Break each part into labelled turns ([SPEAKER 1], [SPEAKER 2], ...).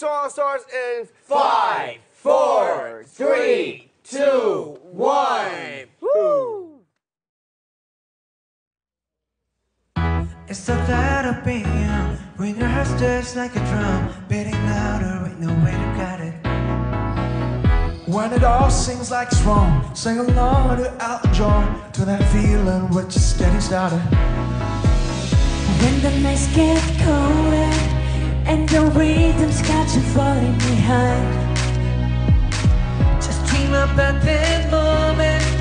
[SPEAKER 1] song starts in
[SPEAKER 2] Five, four, three, two, one.
[SPEAKER 1] Woo!
[SPEAKER 3] It's the thought of being young When your heart stirs like a drum Beating louder with no way to guide it When it all seems like it's wrong Sing along to Elton John To that feeling we're just getting started
[SPEAKER 4] When the nights get colder and the rhythm's got you falling behind.
[SPEAKER 3] Just dream about that moment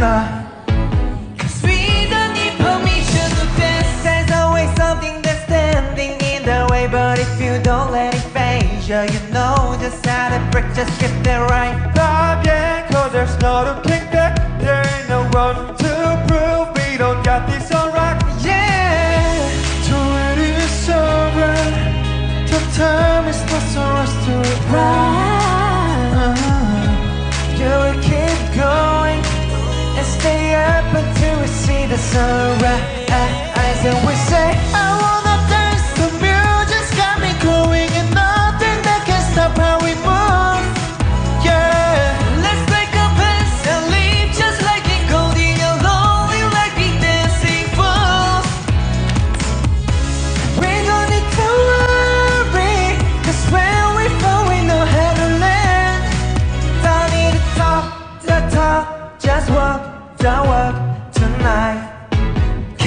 [SPEAKER 4] Cause we
[SPEAKER 3] don't need permission to dance. There's always something that's standing in the way, but if you don't let it faze you, you know just how to break, just get there right. Stop, yeah, cause there's no looking back. There ain't no one sunrise. And we say, I wanna dance. The music's got me going, and nothing that can stop how we move. Yeah, let's break up and leave just like we dancing fools. We don't need to when we fall, we know how to land. Just walk, don't walk tonight.